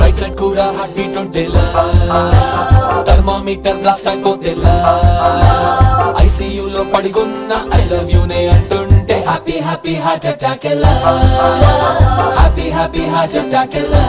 Right side కూడా heart beat ఉంటేలా thermometer blast అయిపోతేలా ఐసీయూలో పడుకున్న ఐ లవ్ యూ నే అంటుంటే హ్యాపీ హ్యాపీ హార్ట్ అటాక్ ఎలా? హ్యాపీ హ్యాపీ హార్ట్ అటాక్ ఎలా?